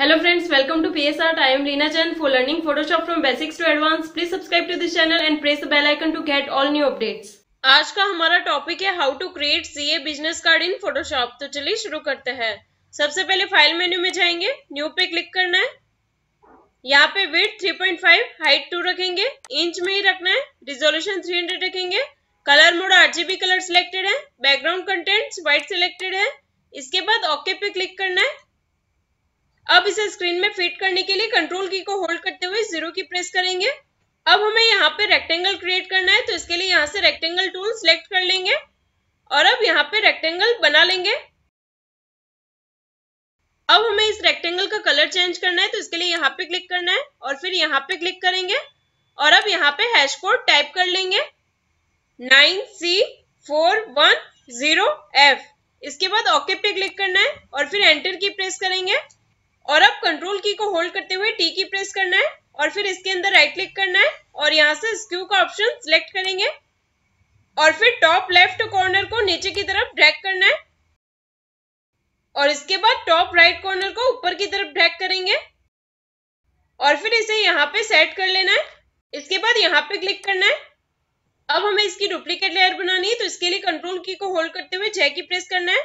Hello friends, welcome to PS Art. I am Reena Chan for learning Photoshop from basics to advanced. Please subscribe to this channel and press the bell icon to get all new updates. आज का हमारा topic है how to create CA business card in Photoshop तो चलिए शुरू करते हैं। सबसे पहले फ़ाइल मेन्यू में जाएँगे। न्यू पे क्लिक करना है। यहाँ पे विथ 3.5 हाइट 2 रखेंगे। इंच में ही रखना है। रिजोल्यूशन 300 रखेंगे। Colour mode R RGB colour selected है। बैकग्राउंड कंटेंट्स व्हाइट सिलेक्टेड है। इसके बाद ओके पे क्लिक करना है। अब इसे स्क्रीन में फिट करने के लिए कंट्रोल की को होल्ड करते हुए ज़ीरो की प्रेस करेंगे। अब हमें यहाँ पे रेक्टेंगल क्रिएट करना है तो इसके लिए यहाँ से रेक्टेंगल टूल सिलेक्ट कर लेंगे और अब यहाँ पे रेक्टेंगल बना लेंगे। अब हमें इस रेक्टेंगल का कलर चेंज करना है तो इसके लिए यहाँ पे क्लिक करना है और फिर यहाँ पे क्लिक करेंगे और अब यहाँ पे हैश कोड टाइप कर लेंगे। Nine C four one zero F इसके बाद ओके पे क्लिक करना है और फिर एंटर की प्रेस करेंगे। और अब कंट्रोल की को होल्ड करते हुए टी की प्रेस करना है और फिर इसके अंदर राइट क्लिक करना है और यहाँ से स्क्यू का ऑप्शन सिलेक्ट करेंगे। और फिर टॉप लेफ़्ट कॉर्नर को नीचे की तरफ़ ड्रैग करना है। और इसके बाद टॉप राइट कॉर्नर को ऊपर की तरफ़ ड्रैग करेंगे। और फिर इसे यहाँ पे सेट कर लेना है। इसके बाद यहाँ पे क्लिक करना है। अब हमें इसकी डुप्लीकेट लेयर बनानी है तो इसके लिए कंट्रोल की को होल्ड करते हुए जय की प्रेस करना है।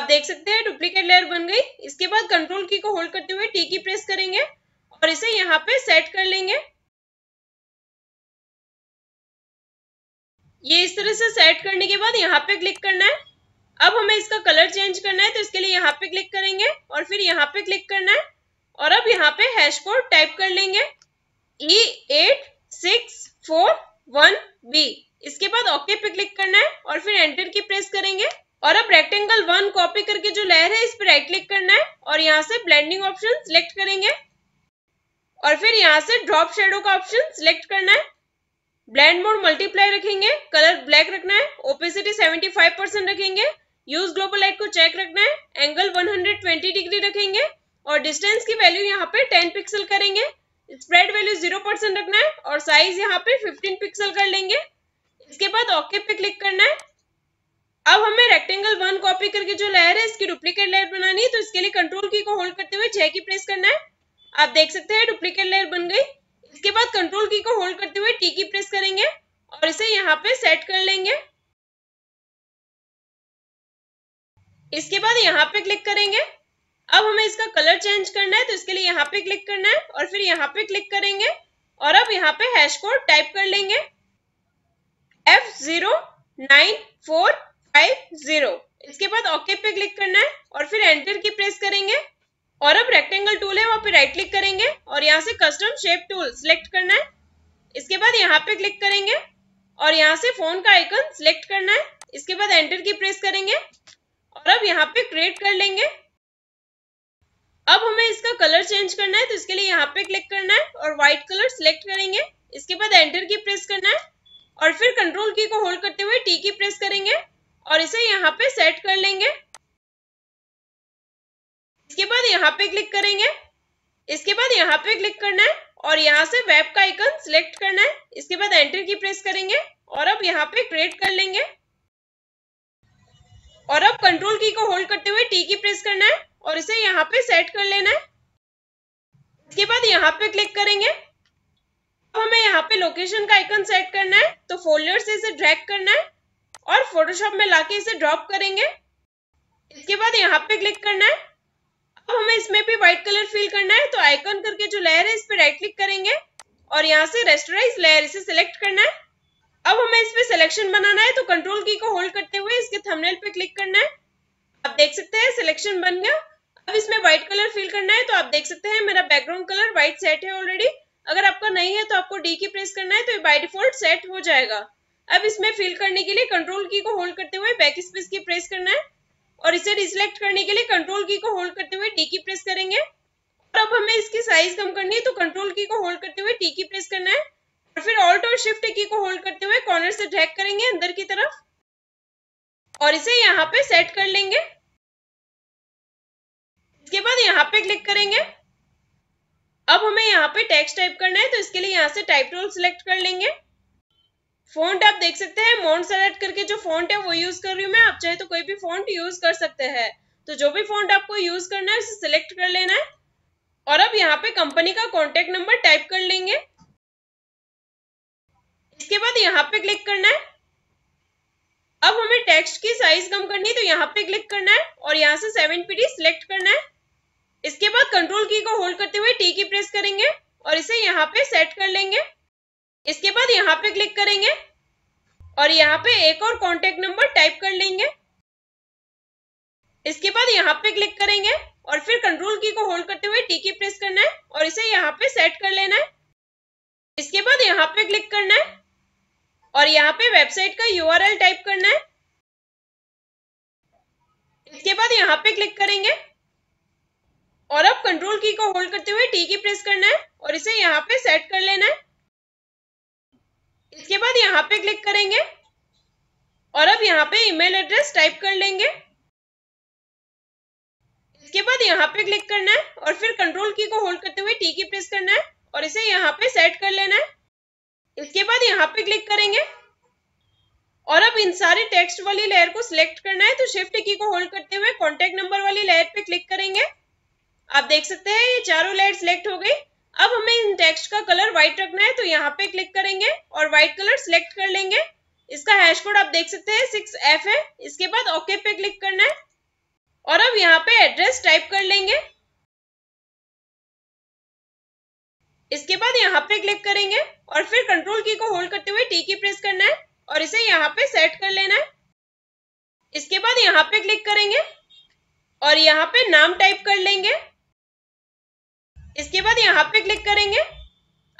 आप देख सकते हैं डुप्लीकेट लेयर बन गई। इसके बाद कंट्रोल की को होल्ड करते हुए टी की प्रेस करेंगे और इसे यहाँ पे सेट कर लेंगे। ये इस तरह से सेट करने के बाद यहाँ पे क्लिक करना है। अब हमें इसका कलर चेंज करना है तो इसके लिए यहाँ पे क्लिक करेंगे और फिर यहाँ पे क्लिक करना है। और अब यहाँ पे हैश कोड टाइप कर लेंगे। E eight six four one B इसके बाद ओके पे क्लिक करना है और फिर एंटर की प्रेस करेंगे। और अब रेक्टेंगल वन कॉपी करके जो लेयर है, इस पर राइट क्लिक करना है और यहाँ से ब्लेंडिंग ऑप्शन सिलेक्ट करेंगे। और फिर यहाँ से ड्रॉप शेडो का ऑप्शन सिलेक्ट करना है। ब्लेंड मोड मल्टीप्लाई रखेंगे कलर ब्लैक रखना है ओपेसिटी 75 परसेंट रखेंगे यूज़ ग्लोबल लाइट को चेक रखना है एंगल 120 डिग्री रखेंगे और डिस्टेंस की वैल्यू यहाँ पे 10 पिक्सल करेंगे। स्प्रेड वैल्यू ज़ीरो परसेंट रखना है और साइज़ यहाँ पे 15 पिक्सल कर लेंगे। इसके बाद ओके पे क्लिक करना है। अब हमें रेक्टेंगल वन कॉपी करके जो लेयर है, इसकी डुप्लीकेट लेयर बनानी है तो इसके लिए कंट्रोल की को होल्ड करते हुए छह की प्रेस करना है। आप देख सकते हैं डुप्लीकेट लेयर बन गई। इसके बाद कंट्रोल की को होल्ड करते हुए टी की प्रेस करेंगे और इसे यहाँ पे सेट कर लेंगे। इसके बाद यहाँ पे क्लिक करेंगे। अब हमें इसका कलर चेंज करना है तो इसके लिए यहाँ पे क्लिक करना है और फिर यहाँ पे क्लिक करेंगे और अब यहाँ पे हैश कोड टाइप कर लेंगे। F zero nine four five zero. इसके बाद ओके पे क्लिक करना है और फिर एंटर की प्रेस करेंगे। और अब रेक्टेंगल टूल है, वहाँ पे राइट क्लिक करेंगे और यहाँ से कस्टम शेप टूल सिलेक्ट करना है। इसके बाद यहाँ पे क्लिक करेंगे और यहाँ से फ़ोन का आइकन सिलेक्ट करना है। इसके बाद एंटर की प्रेस करेंगे और अब यहाँ पे क्रिएट कर लेंगे। अब हमें इसका कलर चेंज करना है तो इसके लिए यहाँ पे क्लिक करना है और व्हाइट कलर सिलेक्ट करेंगे। इसके बाद एंटर की प्रेस करना है और फिर कंट्रोल की को होल्ड करते हुए टी की प्रेस करेंगे। और इसे यहाँ पे सेट कर लेंगे। इसके बाद यहाँ पे क्लिक करेंगे। इसके बाद यहाँ पे क्लिक करना है और यहाँ से वेब का आइकन सिलेक्ट करना है। इसके बाद एंटर की प्रेस करेंगे और अब यहाँ पे क्रिएट कर लेंगे। और अब कंट्रोल की को होल्ड करते हुए टी की प्रेस करना है और इसे यहाँ पे सेट कर लेना है। इसके बाद यहाँ पे क्लिक करेंगे। अब हमें यहाँ पे लोकेशन का आइकन सेट करना है तो फोल्डर से इसे ड्रैग करना है। और फोटोशॉप में लाके इसे ड्रॉप करेंगे। इसके बाद यहाँ पे क्लिक करना है। अब हमें इसमें भी व्हाइट कलर फिल करना है तो आइकन करके जो लेयर है, इस पे राइट क्लिक करेंगे और यहाँ से रेस्टराइज लेयर इसे सिलेक्ट करना है। अब हमें इस पे सिलेक्शन बनाना है तो कंट्रोल की को होल्ड करते हुए इसके थंबनेल पे क्लिक करना है। आप देख सकते हैं सिलेक्शन बन गया। अब इसमें व्हाइट कलर फिल करना है तो आप देख सकते हैं मेरा बैकग्राउंड कलर व्हाइट सेट है ऑलरेडी अगर आपका नहीं है तो आपको डी की प्रेस करना है तो ये बाय डिफ़ॉल्ट सेट हो जाएगा। अब इसमें फिल करने के लिए कंट्रोल की को होल्ड करते हुए बैक स्पेस की प्रेस करना है। और इसे डिसलेक्ट करने के लिए कंट्रोल की को होल्ड करते हुए टी की प्रेस करेंगे। और अब हमें इसकी साइज़ कम करनी है तो कंट्रोल की को होल्ड करते हुए टी की प्रेस करना है। और फिर ऑल्ट और शिफ्ट की को होल्ड करते हुए कॉर्नर से ड्रैग करेंगे अंदर की तरफ़। और इसे यहाँ पे सेट कर लेंगे। इसके बाद यहाँ पे क्लिक करेंगे। अब हमें यहाँ पे टेक्स्ट टाइप करना है तो इसके लिए यहाँ से टाइप टूल सिलेक्ट कर लेंगे। फॉन्ट आप देख सकते हैं मॉन्ट सेलेक्ट करके जो फॉन्ट है, वो यूज़ कर रही हूँ मैं। आप चाहे तो कोई भी फॉन्ट यूज़ कर सकते हैं। तो जो भी फॉन्ट आपको यूज़ करना है, उसे सिलेक्ट कर लेना है। और अब यहाँ पे कंपनी का कॉन्टेक्ट नंबर टाइप कर लेंगे। इसके बाद यहाँ पे क्लिक करना है। अब हमें टेक्स्ट की साइज़ कम करनी है तो यहाँ पे क्लिक करना है। और यहाँ से सेवन पीडी सिलेक्ट करना है। इसके बाद कंट्रोल की को होल्ड करते हुए टी की प्रेस करेंगे। और इसे यहाँ पे सेट कर लेंगे। इसके बाद यहाँ पे क्लिक करेंगे और यहाँ पे एक और कॉन्टेक्ट नंबर टाइप कर लेंगे। इसके बाद यहाँ पे क्लिक करेंगे और फिर कंट्रोल की को होल्ड करते हुए टी की प्रेस करना है और इसे यहाँ पे सेट कर लेना है। इसके बाद यहाँ पे क्लिक करना है और यहाँ पे वेबसाइट का यूआरएल टाइप करना है। इसके बाद यहाँ पे क्लिक करेंगे और अब कंट्रोल की को होल्ड करते हुए टी की प्रेस करना है और इसे यहाँ पे सेट कर लेना है। इसके बाद यहाँ पे क्लिक करेंगे और अब यहाँ पे ईमेल एड्रेस टाइप कर लेंगे। इसके बाद यहाँ पे क्लिक करना है और फिर कंट्रोल की को होल्ड करते हुए टी की प्रेस करना है और इसे यहाँ पे सेट कर लेना है। इसके बाद यहाँ पे क्लिक करेंगे और अब इन सारे टेक्स्ट वाली लेयर को सिलेक्ट करना है तो शिफ्ट की को होल्ड करते हुए कॉन्टेक्ट नंबर वाली लेयर पे क्लिक करेंगे। आप देख सकते हैं ये चारों लेयर सिलेक्ट हो गई। अब हमें इन टेक्स्ट का कलर व्हाइट रखना है तो यहाँ पे क्लिक करेंगे और व्हाइट कलर सिलेक्ट कर लेंगे। इसका हैश कोड आप देख सकते हैं सिक्स एफ़ है। इसके बाद ओके पे क्लिक करना है। और अब यहाँ पे एड्रेस टाइप कर लेंगे। इसके बाद यहाँ पे क्लिक करेंगे और फिर कंट्रोल की को होल्ड करते हुए टी की प्रेस करना है और इसे यहाँ पे सेट कर लेना है। इसके बाद यहाँ पे क्लिक करेंगे और यहाँ पे नाम टाइप कर लेंगे। इसके बाद यहाँ पे क्लिक करेंगे।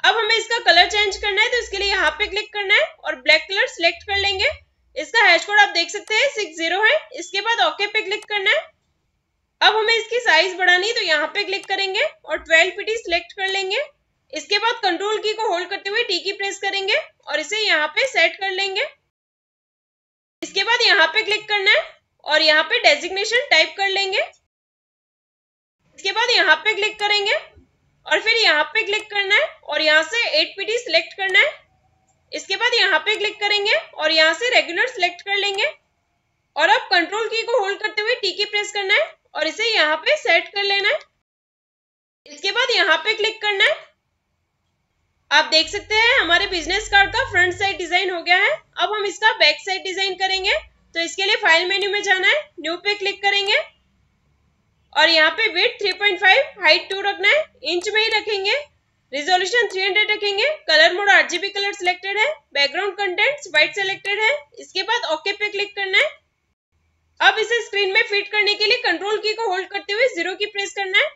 अब हमें इसका कलर चेंज करना है तो इसके लिए यहाँ पे क्लिक करना है और ब्लैक कलर सिलेक्ट कर लेंगे। इसका हैश कोड आप देख सकते हैं सिक्स ज़ीरो है। इसके बाद ओके पे क्लिक करना है। अब हमें इसकी साइज़ बढ़ानी है तो यहाँ पे क्लिक करेंगे और ट्वेल्व पीटी सिलेक्ट कर लेंगे। इसके बाद कंट्रोल की को होल्ड करते हुए टी की प्रेस करेंगे और इसे यहाँ पे सेट कर लेंगे। इसके बाद यहाँ पे क्लिक करना है और यहाँ पे डेजिग्नेशन टाइप कर लेंगे। इसके बाद यहाँ पे क्लिक करेंगे। और फिर यहाँ पे क्लिक करना है और यहाँ से एट पीटी सिलेक्ट करना है। इसके बाद यहाँ पे क्लिक करेंगे और यहाँ से रेगुलर सिलेक्ट कर लेंगे। और अब कंट्रोल की को होल्ड करते हुए टी की प्रेस करना है और इसे यहाँ पे सेट कर लेना है। इसके बाद यहाँ पे क्लिक करना है। आप देख सकते हैं हमारे बिज़नेस कार्ड का फ्रंट साइड डिज़ाइन हो गया है। अब हम इसका बैक साइड डिज़ाइन करेंगे। तो इसके लिए फ़ाइल मेन्यू में जाना है। न्यू पे क्लिक करेंगे। और यहाँ पे वेट 3.5 हाइट 2 रखना है इंच में ही रखेंगे रिजोल्यूशन 300 रखेंगे colour mode RGB colour selected है बैकग्राउंड कंटेंट्स व्हाइट सिलेक्टेड है, इसके बाद ओके पे क्लिक करना है। अब इसे स्क्रीन में फिट करने के लिए कंट्रोल की को होल्ड करते हुए ज़ीरो की प्रेस करना है।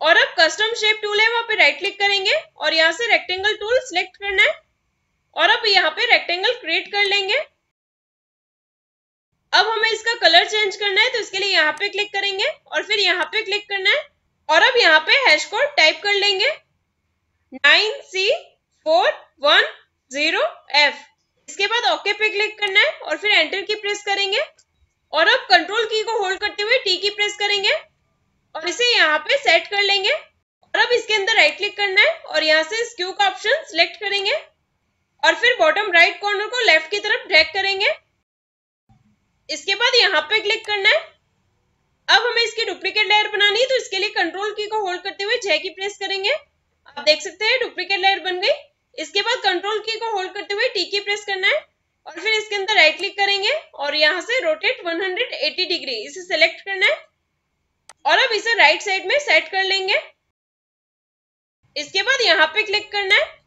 और अब कस्टम शेप टूल है, वहाँ पे राइट क्लिक करेंगे और यहाँ से रेक्टेंगल टूल सिलेक्ट करना है। और अब यहाँ पे रेक्टेंगल क्रिएट कर लेंगे। कलर चेंज करना है तो इसके लिए यहाँ पे क्लिक करेंगे और फिर यहाँ पे क्लिक करना है और अब यहाँ पे हैश कोड टाइप कर लेंगे। Nine C four one zero F इसके बाद ओके पे क्लिक करना है और फिर एंटर की प्रेस करेंगे। और अब कंट्रोल की को होल्ड करते हुए टी की प्रेस करेंगे और इसे यहाँ पे सेट कर लेंगे। और अब इसके अंदर राइट क्लिक करना है और यहाँ से स्क्यू का ऑप्शन सिलेक्ट करेंगे। और फिर बॉटम राइट कॉर्नर को लेफ़्ट की तरफ़ ड्रैग करेंगे। इसके बाद यहाँ पे क्लिक करना है। अब हमें इसकी डुप्लीकेट लेयर बनानी है तो इसके लिए कंट्रोल की को होल्ड करते हुए छह की प्रेस करेंगे। आप देख सकते हैं डुप्लीकेट लेयर बन गई। इसके बाद कंट्रोल की को होल्ड करते हुए टी की प्रेस करना है। और फिर इसके अंदर राइट क्लिक करेंगे और यहाँ से रोटेट 180 डिग्री इसे सेलेक्ट करना है। और अब इसे राइट साइड में सेट कर लेंगे। इसके बाद यहाँ पे क्लिक करना है।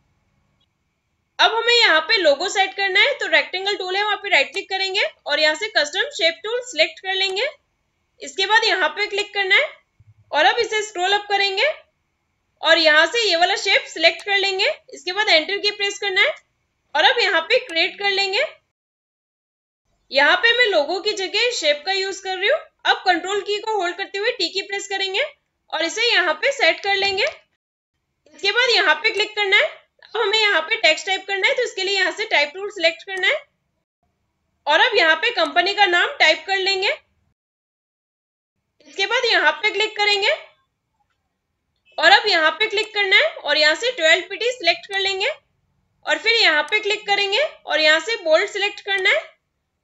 अब हमें यहाँ पे लोगो सेट करना है तो रेक्टेंगल टूल है, वहाँ पे राइट क्लिक करेंगे और यहाँ से कस्टम शेप टूल सिलेक्ट कर लेंगे। इसके बाद यहाँ पे क्लिक करना है और अब इसे स्क्रॉल अप करेंगे और यहाँ से ये वाला शेप सिलेक्ट कर लेंगे। इसके बाद एंटर की प्रेस करना है और अब यहाँ पे क्रिएट कर लेंगे। यहाँ पे मैं लोगो की जगह शेप का यूज़ कर रही हूँ। अब कंट्रोल की को होल्ड करते हुए टी की प्रेस करेंगे और इसे यहाँ पे सेट कर लेंगे। इसके बाद यहाँ पे क्लिक करना है अब हमें यहाँ पे टेक्स्ट टाइप करना है तो इसके लिए यहाँ से टाइप टूल सिलेक्ट करना है। और अब यहाँ पे कंपनी का नाम टाइप कर लेंगे। इसके बाद यहाँ पे क्लिक करेंगे। और अब यहाँ पे क्लिक करना है और यहाँ से 12 पीटी सिलेक्ट कर लेंगे। और फिर यहाँ पे क्लिक करेंगे और यहाँ से बोल्ड सिलेक्ट करना है।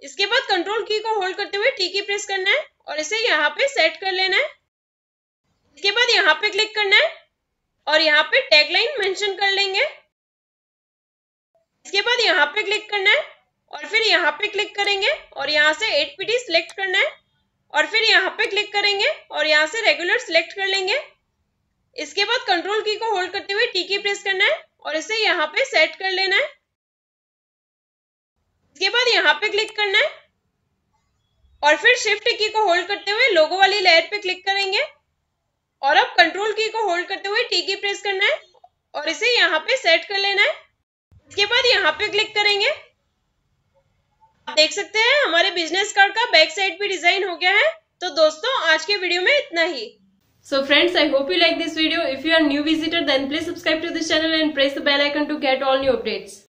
इसके बाद कंट्रोल की को होल्ड करते हुए टी की प्रेस करना है और इसे यहाँ पे सेट कर लेना है। इसके बाद यहाँ पे क्लिक करना है और यहाँ पे टैगलाइन मेंशन कर लेंगे। इसके बाद यहाँ पे क्लिक करना है और फिर यहाँ पे क्लिक करेंगे और यहाँ से एट पी सिलेक्ट करना है और फिर यहाँ पे क्लिक करेंगे और यहाँ से रेगुलर सिलेक्ट कर लेंगे। इसके बाद कंट्रोल की को होल्ड करते हुए टी की प्रेस करना है और इसे यहाँ पे सेट कर लेना है। इसके बाद यहाँ पे क्लिक करना है और फिर शिफ्ट की को होल्ड करते हुए लोगो वाली लेयर पे क्लिक करेंगे और अब कंट्रोल की को होल्ड करते हुए टी की प्रेस करना है और इसे यहाँ पे सेट कर लेना है। इसके बाद यहाँ पे क्लिक करेंगे। आप देख सकते हैं, हमारे बिज़नेस कार्ड का बैक साइड भी डिज़ाइन हो गया है। तो दोस्तों, आज के वीडियो में इतना ही। So friends I hope you like this video if you are new visitor then please subscribe to this channel and press the bell icon to get all new updates